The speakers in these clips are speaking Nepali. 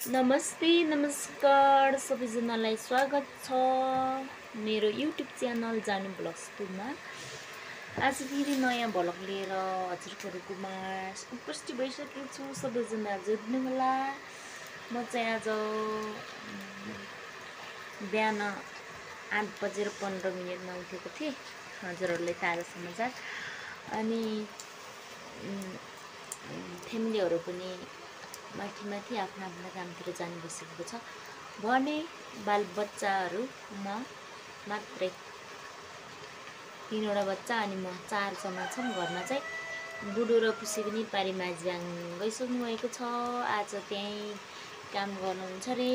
नमस्ते नमस्कार सबैजनालाई स्वागत छ मेरो युट्युब च्यानल जानु ब्लग्स टुमा आज फेरि नयाँ भ्लग लिएर हजुरहरूकोमा उपस्थित भइसकेको छु सबैजना जोड्नु होला म चाहिँ आज बिहान आठ बजेर पन्ध्र मिनटमा उठेको थिएँ हजुरहरूलाई ताजा समाचार अनि फ्यामिलीहरू पनि माथि माथि आफ्नो आफ्नो कामतिर जानु बसेको छ। भने बालबच्चाहरू म मात्रै। तिनवटा बच्चा अनि म चारजना छौँ। घरमा चाहिँ बुढो र पुसी पनि पारी गइसक्नु भएको छ। आज त्यहीँ काम गर्नुहुन्छ अरे।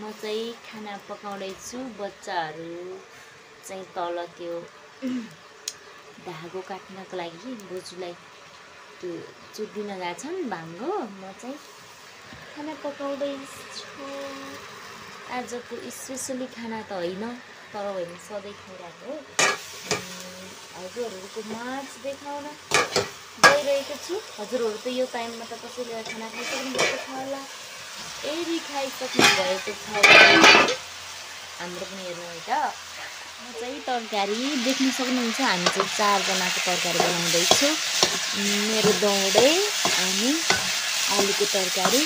म चाहिँ खाना पकाउँदैछु। बच्चाहरू चाहिँ तल त्यो धागो काट्नको लागि बोजूलाई त्यो चुक्दिन गएको छन् भाङ्गो। म चाहिँ खाना पकाउँदैछु आजको स्पेसली खाना त होइन तर होइन सधैँ खाइरहेको हजुरहरूको माछ देखाउन गइरहेको छु। हजुरहरू त यो टाइममा त कसैले खाना खाइसक्नु भएको छ होला। यदि खाइसक्नु भएको छ हाम्रो पनि हेर्नु है त। म चाहिँ तरकारी देख्न सक्नुहुन्छ। हामी चाहिँ चारजनाको तरकारी बनाउँदैछु। मेरो दौडे अनि आलुको तरकारी।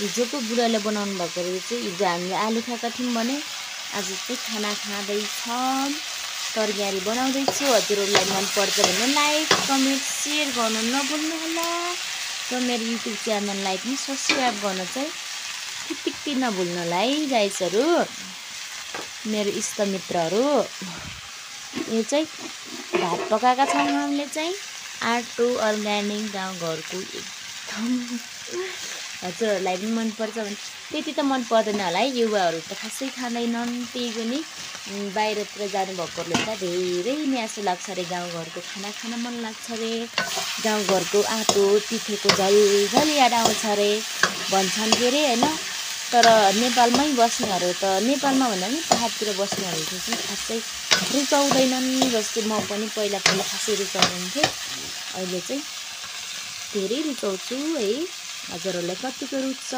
हिजोको बुढाले बनाउनु भएको रहेछ। हिजो हामीले आलु खाएका थियौँ भने आज चाहिँ खाना खाँदैछौँ तरकारी बनाउँदैछु। हजुरहरूलाई मनपर्छ भने लाइक कमेन्ट सेयर गर्नु नभुल्नु होला र मेरो युट्युब च्यानललाई पनि सब्सक्राइब गर्न चाहिँ टिपिक्टी नभुल्नु होला है गाइसहरू मेरो इष्टमित्रहरू यो चाहिँ भात पकाएका छौँ हामीले चाहिँ। आटो अर्ग्यानिक गाउँघरको एकदम हजुरहरूलाई पनि मनपर्छ भने त्यति त मन पर्दैन होला है। युवाहरू त खासै खाँदैनन्। त्यही पनि बाहिरतिर जानुभएकोहरूले त धेरै म्यासो लाग्छ अरे। गाउँघरको खाना खान मन लाग्छ अरे। गाउँघरको आँटो पिठोको झल झल याद आउँछ अरे। भन्छन् के अरे होइन? तर नेपालमै बस्नेहरू त नेपालमा भन्दा पनि पाहाडतिर बस्नेहरू चाहिँ खासै रुचाउँदैनन् जस्तै म पनि पहिला पहिला खासै रुचाउँदैन थिएँ अहिले चाहिँ धेरै रुचाउँछु है। हजुरहरूलाई कतिको रुच्छ?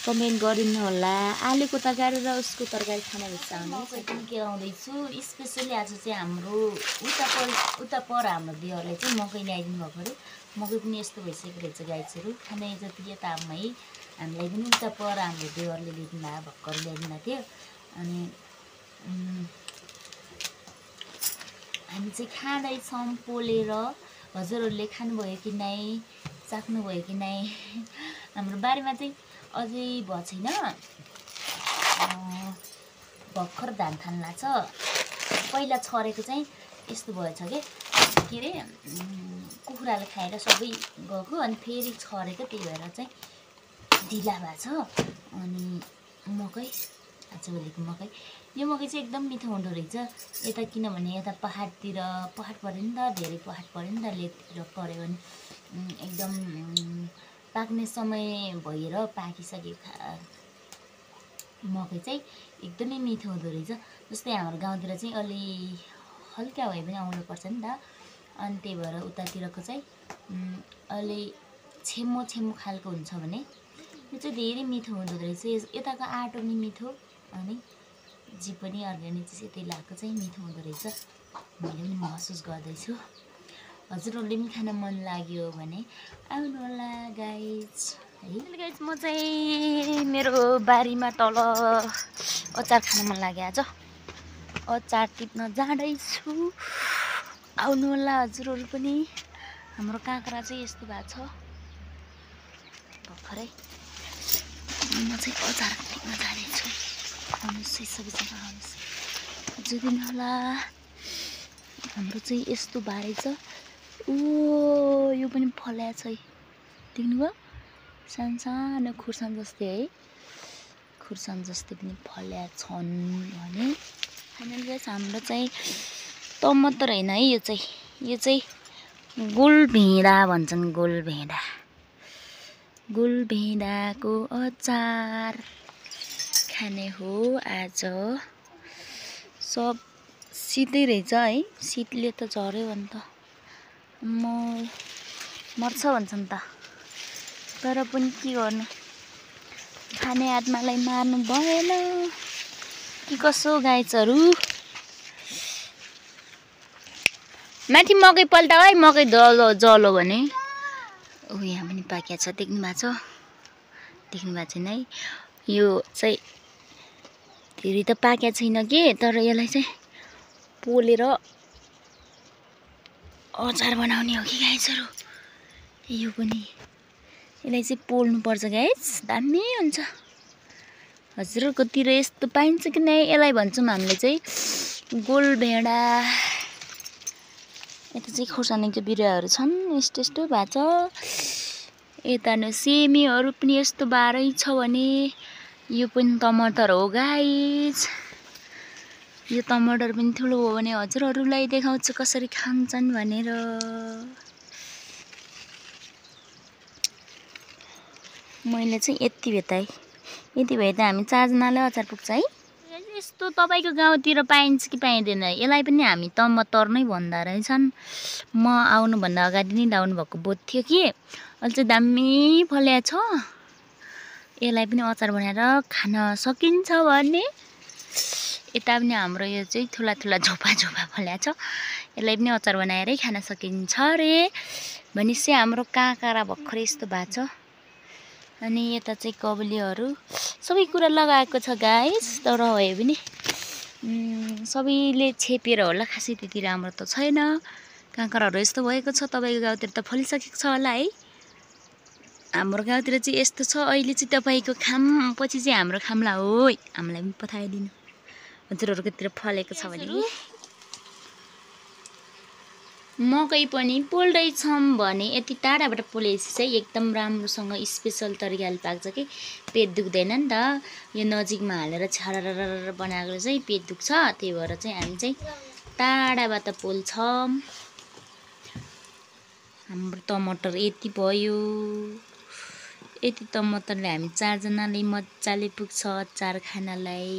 कमेन्ट गरिदिनु होला आलुको तरकारी र उसको तरकारी खान इच्छा हुने मकै पनि केलाउँदैछु स्पेसली आज चाहिँ हाम्रो उता पर उता पर हाम्रो दिदीहरूलाई चाहिँ मकै ल्याइदिनु भएको अरे। मकै पनि यस्तो भइसकेको रहेछ गाइसहरू खाने जति यतामै हामीलाई पनि उता पर हाम्रो देवरले ल्याइदिनु भएको भर्खर ल्याइदिनु भएको थियो। अनि हामी चाहिँ खाँदैछौँ पोलेर। हजुरहरूले खानुभयो कि नै? चाख्नुभयो कि नै? हाम्रो बारीमा चाहिँ अझै भएको छैन भर्खर धान थाल्ला छ। पहिला छरेको चाहिँ यस्तो भएछ कि? के अरे कुखुराले खाएर सबै गएको अनि फेरि छरेको त्यही भएर चाहिँ ढिला भएको छ। अनि मकै आजभोलिको मकै। यो मकै चाहिँ एकदम मिठो हुँदो रहेछ। यता किनभने यता पाहाडतिर पाहाड पऱ्यो नि त धेरै पाहाड पऱ्यो नि त लेकतिर पऱ्यो भने एकदम पाक्ने समय भएर पाकिसक्यो खा मकै चाहिँ एकदमै मिठो हुँदो रहेछ। जस्तै हाम्रो गाउँतिर चाहिँ अलि हल्का भए पनि आउनुपर्छ नि त। अनि त्यही भएर उतातिरको चाहिँ अलि छेमो छेमो खालको हुन्छ भने यो चाहिँ धेरै मिठो हुँदो रहेछ। यताको आँटो पनि मिठो अनि जी पनि अर्ग्यानिक चाहिँ यतै लगाएको चाहिँ मिठो हुँदो रहेछ। मैले पनि महसुस गर्दैछु। हजुरहरूले पनि खान मन लाग्यो भने। आउनु होला गाइज है गाइज म चाहिँ मेरो बारीमा तल अचार खान मन लाग्यो आज। अचार टिप्न जाँदैछु। आउनु होला हजुरहरू पनि। हाम्रो काँक्रा चाहिँ यस्तो भएको छ। भर्खरै म चाहिँ अचार टिप्न जाँदैछु। आउनुहोस् है सबैजना आउनुहोस्। जुदिन होला हाम्रो चाहिँ यस्तो भाडै छ। ओ यो पनि फल्या छ है। देख्नुभयो? सानो सानो खुर्सानी जस्तै है। खुर्सानी जस्तै पनि फल्या छन् भने। फाइनल गाइस हाम्रो चाहिँ टमाटर होइन है यो चाहिँ यो चाहिँ गोलभेँडा भन्छन् गोलभेँडा। गोलभेँडाको अचार खाने हो आज। सब शीतै रहेछ है शीतले त झऱ्यो त म मर्छ भन्छन् त। तर पनि के गर्नु? खाने आत्मालाई मार्नु भएन। कि कसो गाइचहरू माथि मकै पल्टाऊ है मकै जलो जलो भने। ऊ यहाँ पनि पाकिया छ देख्नु भएको छ। देख्नु भएको छैन है। यो चाहिँ धेरै त पाकिया छैन कि? तर यसलाई चाहिँ पोलेर अचार बनाउने हो कि गाइसहरू यो पनि यसलाई चाहिँ पोल्नुपर्छ गाइस दामी हुन्छ। हजुरकोतिर यस्तो पाइन्छ कि नै यसलाई भन्छौँ हामीले चाहिँ गोल भेडा। यता चाहिँ खोर्सानीको बिरुवाहरू छन् यस्तो यस्तो भएको छ। यता सिमीहरू पनि यस्तो बाह्रै छ भने यो पनि टमाटर हो गाइस यो टमाटर पनि ठुलो हो भने हजुरहरूलाई देखाउँछु कसरी खान्छन् भनेर। मैले चाहिँ यति है यति भए त हामी चारजनालाई अचार पुग्छ है। यस्तो तपाईँको गाउँतिर पाइन्छ कि पाइँदैन? यसलाई पनि हामी टमाटर नै भन्दा रहेछन्। म आउनुभन्दा अगाडि नै लाउनु भएको बोट थियो कि। अहिले चाहिँ दामी फल्या छ। यसलाई पनि अचार बनाएर खान सकिन्छ भने। यता पनि हाम्रो यो चाहिँ ठुला ठुला झोपा झोपा फल्या छ। यसलाई पनि अचार बनाएरै खान सकिन्छ अरे भनेपछि हाम्रो काँक्रा भर्खरै यस्तो भएको छ। अनि यता चाहिँ कबुलीहरू सबै कुरा लगाएको छ गाइस तर भए पनि सबैले छेपेर होला खासै त्यति राम्रो त छैन। काँक्राहरू यस्तो भएको छ तपाईँको गाउँतिर त फलिसकेको छ होला है। हाम्रो गाउँतिर चाहिँ यस्तो छ अहिले चाहिँ तपाईँको खाम पछि चाहिँ हाम्रो खामला हो। हामीलाई पनि पठाइदिनु। हजुरहरूकोतिर फलेको छ भने। मकै पनि पोल्दैछौँ भने यति टाढाबाट पोलेपछि चाहिँ एकदम राम्रोसँग स्पेसल तरिकाले पाक्छ कि पेट दुख्दैन नि त। यो नजिकमा हालेर छाडा बनाएको चाहिँ पेट दुख्छ त्यही भएर चाहिँ हामी चाहिँ टाढाबाट पोल्छौँ। हाम्रो टमाटर यति भयो। यति टमाटरले हामी चारजनाले मजाले पुग्छ चार खानालाई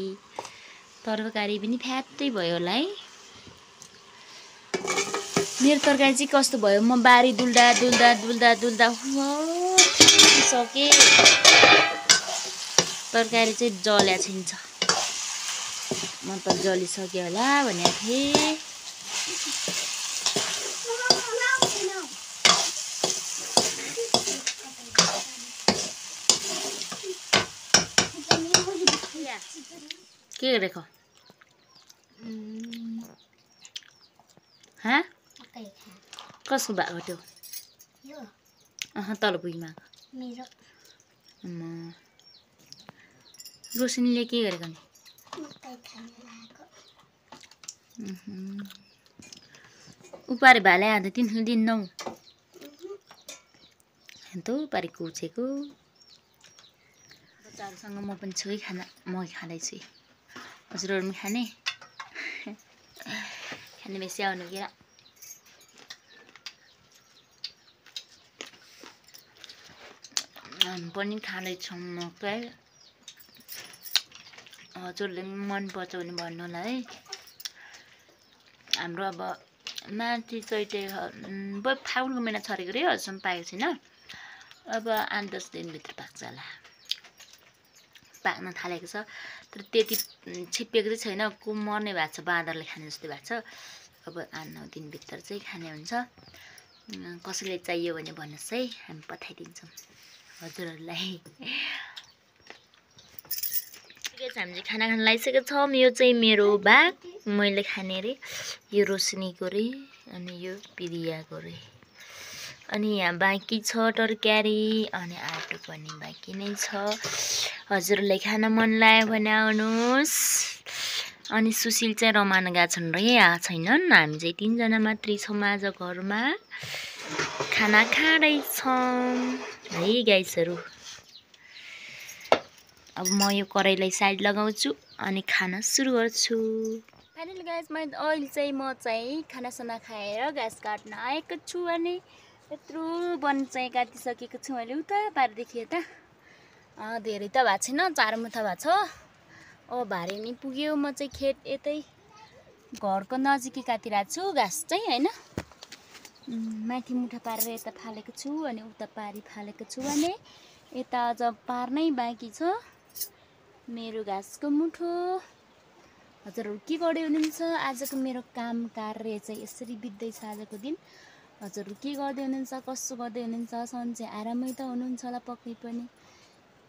तरकारी पनि फ्यात्तै भयो होला है। मेरो तरकारी चाहिँ कस्तो भयो? म बारी डुल्दा डुल्दा डुल्दा डुल्दा सकेँ तरकारी चाहिँ जल्या छिन्छ। म त जलिसक्यो होला भनेको थिएँ। के गरेको? हाँ? कसको भएको त्यो? अह तल भुइँमा रोशनीले के गरेको नि? उपारे भाले आधा तिन दिन्नौ त पारि कुचेको बच्चाहरूसँग म पनि छु है खाना म खाँदैछु। हजुरहरू पनि खाने खाने बेसी आउनु क्या हामी पनि खाँदैछौँ मकै हजुरले पनि मनपर्छ भने भन्नु होला है हाम्रो अब माथि चैते फागुनको महिना छरेको रे हजुरसम्म पाएको छैन अब आठ दस दिनभित्र पाक्छ होला पाक्न थालेको छ। तर त्यति छिप्पिएको चाहिँ छैन। को मर्ने भएको छ बाँदरले खाने जस्तो भएको छ। अब आठ नौ दिनभित्र चाहिँ खाने हुन्छ। कसैले चाहियो भने भन्नुहोस् है। हामी पठाइदिन्छौँ। हजुरहरूलाई। ठिकै छ हामी चाहिँ खाना खान लागिसकेको छौँ। यो चाहिँ मेरो भाग मैले खाने अरे यो रोशनीको रे अनि यो प्रियाको रे अनि यहाँ बाँकी छ तरकारी अनि आटो पनि बाँकी नै छ। हजुरलाई खान मन लाग्यो भने आउनुहोस् अनि सुशील चाहिँ रमाना गएको छन् रे आएको छैनन्। हामी चाहिँ तिनजना मात्रै छौँ आज घरमा। खाना खाँदैछौँ है गाइसहरू। अब म यो कराईलाई साइड लगाउँछु अनि खाना सुरु गर्छु। फाइनली गाइस मैले अहिले चाहिँ म चाहिँ खानासाना खाएर घाँस काट्न आएको छु अनि यत्रो वन चाहिँ काटिसकेको छु मैले उता पारिदेखि यता। धेरै त भएको छैन चार मुठा भएको छ। अब भारी नि पुग्यो म चाहिँ खेत यतै। घरको नजिकै काटिरहेको छु घाँस चाहिँ होइन? माथि मुठा पारेर यता फालेको छु अनि उता पारि फालेको छु भने यता अझ पार्नै बाँकी छ। मेरो घाँसको मुठो। हजुरहरू के गर्दै हुनुहुन्छ? आजको मेरो काम कार्य चाहिँ यसरी बित्दैछ आजको दिन। हजुरहरू के गर्दै हुनुहुन्छ? कसो गर्दै हुनुहुन्छ? सन्चै आरामै त हुनुहुन्छ होला पक्कै पनि।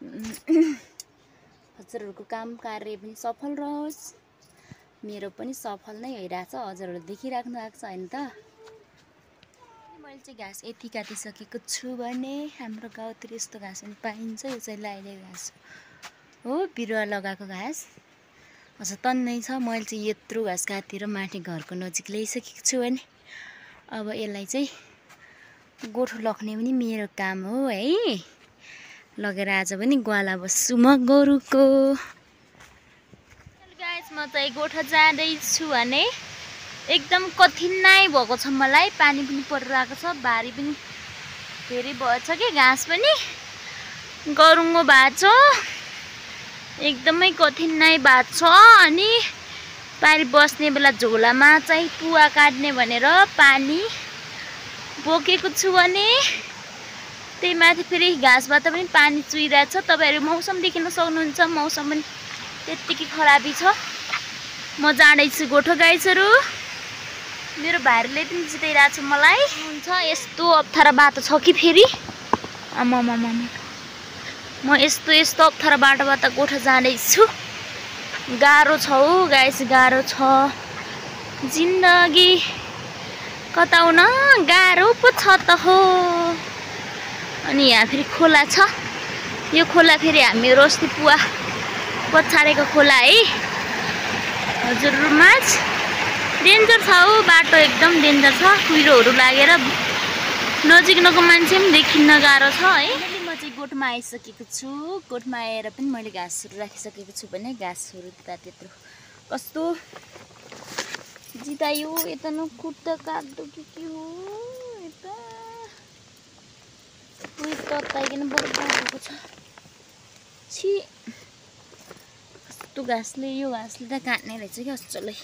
हजुरहरूको काम कार्य पनि सफल रहोस्। मेरो पनि सफल नै भइरहेछ हजुरहरू देखिराख्नु भएको छ होइन त। मैले चाहिँ घाँस यति काटिसकेको छु भने हाम्रो गाउँतिर यस्तो घाँस पनि पाइन्छ यो चाहिँ लाइदिएको घाँस हो बिरुवा लगाएको घाँस? हजुर तन्नै छ। मैले चाहिँ यत्रो घाँस काटेर माथि घरको नजिक ल्याइसकेको छु भने। अब यसलाई चाहिँ गोठो लग्ने पनि मेरो काम हो है। लगेर आज पनि ग्वाला बस्छु म गोरुको। म चाहिँ गोठा जाँदैछु भने एकदम कठिनाइ भएको छ मलाई। पानी पनि परिरहेको छ बारी पनि धेरै भएछ कि घाँस पनि गरुङ्गो भएको छ। एकदमै कठिनाइ भएको छ अनि पारी बस्ने बेला झोलामा चाहिँ पुवा काट्ने भनेर पानी बोकेको छु भने त्यही माथि फेरि घाँसबाट पनि पानी चुइरहेछ तपाईँहरू मौसम देख्न सक्नुहुन्छ। मौसम पनि त्यत्तिकै खराबी छ। म जाँदैछु गोठो गाइसहरू मेरो भाइहरूले पनि जिताइरहेको छ मलाई। हुन्छ यस्तो अप्ठ्यारो बाटो छ कि फेरि? आमामामा म यस्तो यस्तो अप्ठ्यारो बाटोबाट गोठो जाँदैछु। गाह्रो छ हौ गाइस गाह्रो छ। जिन्दगी कताउन गाह्रो पो छ त हो। अनि यहाँ फेरि खोला छ। यो खोला फेरि हामीहरू अस्ति पुवा पछाडेको खोला है। हजुर माझ डेन्जर छ हौ बाटो एकदम डेन्जर छ। कुहिरोहरू लागेर नजिक नको मान्छे पनि देखिन्न गाह्रो छ है। म चाहिँ गोठमा आइसकेको छु। गोठमा आएर पनि मैले घाँसहरू राखिसकेको छु भने घाँसहरू त त्यत्रो कस्तो जितायो यता न खुट्टा काट्दो कि के हो? उयो तताइकन बढेको छ छि कस्तो घाँसले यो घाँसले त काट्ने रहेछ क्या असलै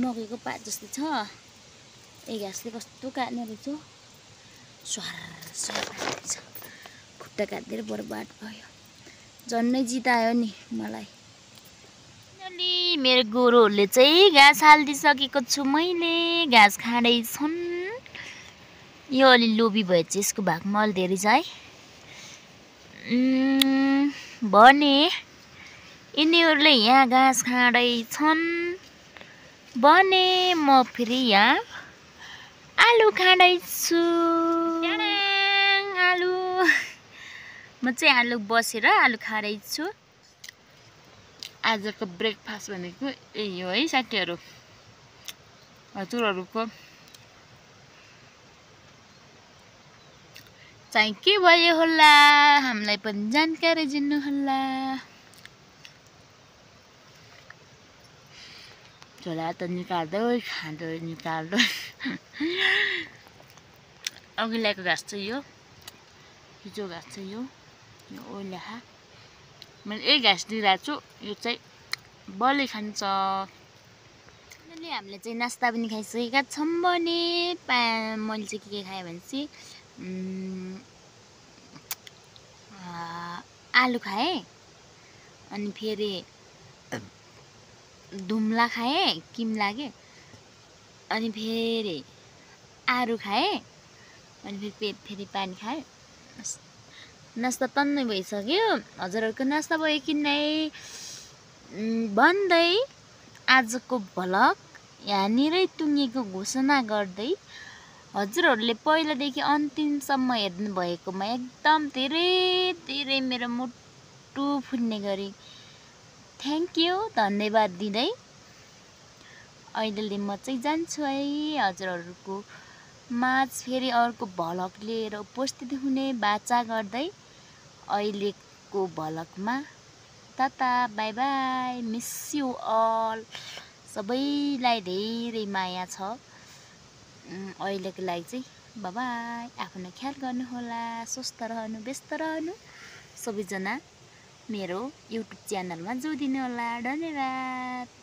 मकैको पात जस्तो छ। यही घाँसले कस्तो काट्ने रहेछ? स्वार रहेछ। खुट्टा काटिदिएर बर्बाद भयो। झन्नै जितायो नि मलाई। मेरो गोरुहरूले चाहिँ घाँस हालिदिइसकेको छु मैले। घाँस खाँदैछन्। यो अलि लोभी भए चाहिँ यसको भागमा अलि धेरै छ है। भने यिनीहरूले यहाँ घाँस खाँदैछन् भने म फेरि यहाँ आलु खाँदैछु। आलु। म चाहिँ आलु बसेर आलु खाँदैछु। आजको ब्रेकफास्ट भनेको यही हो है साथीहरू। हजुरहरूको चाहिँ के भयो होला? हामीलाई पनि जानकारी दिनु होला। झोला त निकाल्दै खाँदो निकाल्दो। अघि ल्याएको घाँस चाहिँ यो हिजो घाँस चाहिँ यो यो ओल्याहा मैले यही घाँस दिइरहेको छु यो चाहिँ बलि खान्छ। अहिले हामीले चाहिँ नास्ता पनि खाइसकेका छौँ भने। पा मैले चाहिँ के के खाएँ भने चाहिँ आलु खाएँ। अनि फेरि धुम्ला खाएँ किम लाग्यो। अनि फेरि आरू खाएँ। अनि फेरि पेट फेरि पानी खाएँ। नास्ता टन्नै भइसक्यो। हजुरहरूको नास्ता भयो कि नै? भन्दै आजको भ्लग यहाँनिरै टुङ्गेको घोषणा गर्दै हजुरहरूले पहिलादेखि अन्तिमसम्म हेर्नु भएकोमा एकदम धेरै धेरै मेरो मुटु फुट्ने गरी थ्याङ्क यू धन्यवाद दिँदै अहिले म चाहिँ जान्छु है हजुरहरूको माझ फेरि अर्को भलक लिएर उपस्थित हुने बाचा गर्दै अहिलेको भलकमा। Tata bye bye miss you all सबैलाई धेरै माया छ। अहिलेको लागि चाहिँ बाबाई आफ्नो ख्याल गर्नुहोला स्वस्थ रहनु व्यस्त रहनु। सबैजना मेरो युट्युब च्यानलमा जोडिनु होला धन्यवाद।